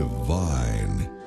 Divine.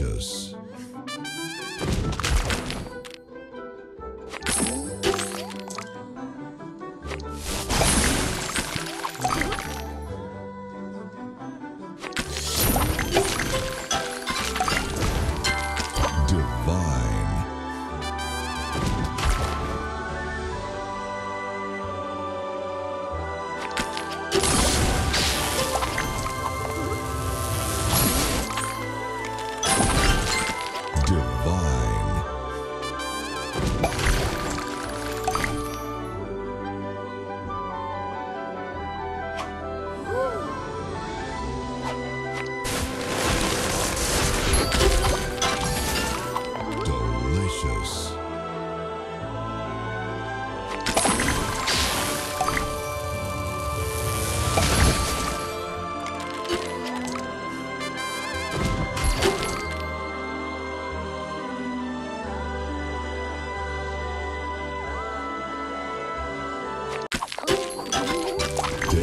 Delicious.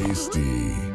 Tasty.